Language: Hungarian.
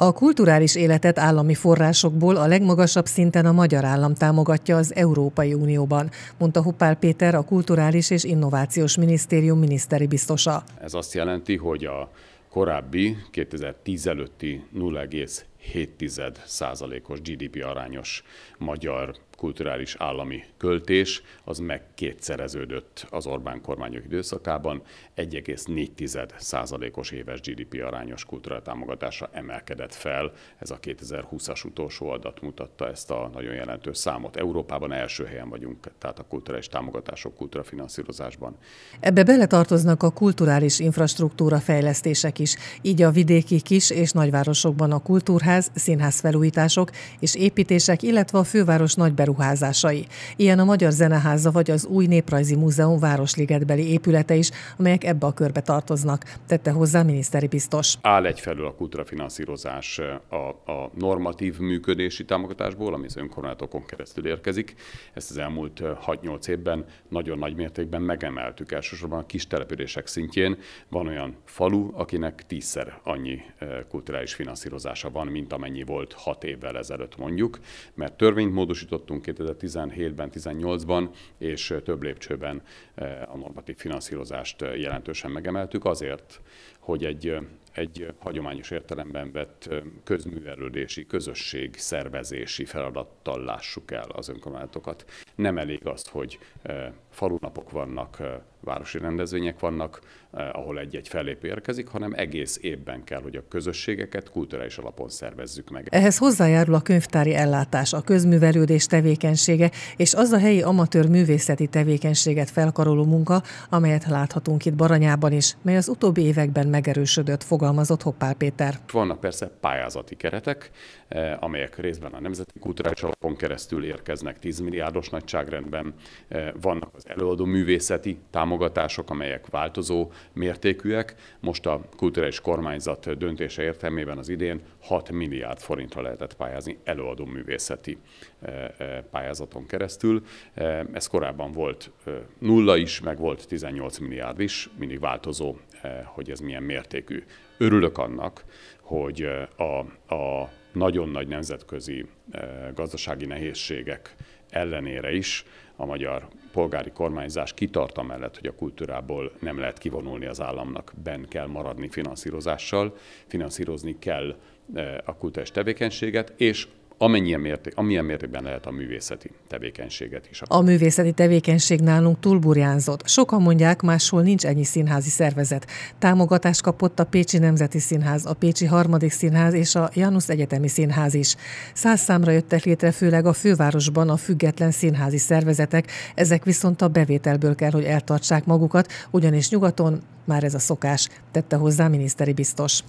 A kulturális életet állami forrásokból a legmagasabb szinten a magyar állam támogatja az Európai Unióban, mondta Huppál Péter, a Kulturális és Innovációs Minisztérium miniszteri biztosa. Ez azt jelenti, hogy a korábbi 2010 előtti 0,7 százalékos GDP arányos magyar kulturális állami költés, az meg kétszereződött az Orbán kormányok időszakában, 1,4%-os éves GDP arányos kultúratámogatása emelkedett fel. Ez a 2020-as utolsó adat mutatta ezt a nagyon jelentős számot. Európában első helyen vagyunk, tehát a kulturális támogatások, kultúrafinanszírozásban. Ebbe beletartoznak a kulturális infrastruktúra fejlesztések is, így a vidéki kis és nagyvárosokban a kultúrház, színház felújítások és építések, illetve a főváros nagy beruházásai. Ilyen a Magyar Zeneháza vagy az új Néprajzi Múzeum Városligetbeli épülete is, amelyek ebbe a körbe tartoznak, tette hozzá miniszteri biztos. Áll egyfelől a kultúrafinanszírozás a, a normatív működési támogatásból, ami az önkormányzatokon keresztül érkezik. Ezt az elmúlt 6-8 évben nagyon nagy mértékben megemeltük elsősorban a kis települések szintjén. Van olyan falu, akinek tízszer annyi kulturális finanszírozása van, mint amennyi volt 6 évvel ezelőtt mondjuk, mert törvényt módosítottunk, 2017-ben, 18-ban, és több lépcsőben a normatív finanszírozást jelentősen megemeltük azért, hogy egy, egy hagyományos értelemben vett közművelődési, közösség szervezési feladattal lássuk el az önkormányzatokat. Nem elég az, hogy falunapok vannak, városi rendezvények vannak, ahol egy-egy fellépő érkezik, hanem egész évben kell, hogy a közösségeket kulturális alapon szervezzük meg. Ehhez hozzájárul a könyvtári ellátás, a közművelődés tevékenysége és az a helyi amatőr művészeti tevékenységet felkaroló munka, amelyet láthatunk itt Baranyában is, mely az utóbbi években megerősödött, fogalmazott Hoppál Péter. Vannak persze pályázati keretek, amelyek részben a Nemzeti Kulturális Alapon keresztül érkeznek 10 milliárdos nagyságrendben. Vannak az előadó művészeti támogatások, amelyek változó mértékűek. Most a kulturális kormányzat döntése értelmében az idén 6 milliárd forintra lehetett pályázni előadó művészeti pályázaton keresztül. Ez korábban volt nulla is, meg volt 18 milliárd is, mindig változó, hogy ez milyen mértékű. Örülök annak, hogy a, a nagyon nagy nemzetközi gazdasági nehézségek ellenére is a magyar polgári kormányzás kitart mellett, hogy a kultúrából nem lehet kivonulni az államnak, ben kell maradni finanszírozással, finanszírozni kell a kultúrás tevékenységet, és amennyien mérték, amilyen mértékben lehet a művészeti tevékenységet is. A művészeti tevékenység nálunk túlburjánzott. Sokan mondják, máshol nincs ennyi színházi szervezet. Támogatást kapott a Pécsi Nemzeti Színház, a Pécsi Harmadik Színház és a Janusz Egyetemi Színház is. Száz számra jöttek létre főleg a fővárosban a független színházi szervezetek, ezek viszont a bevételből kell, hogy eltartsák magukat, ugyanis nyugaton már ez a szokás, tette hozzá miniszteri biztos.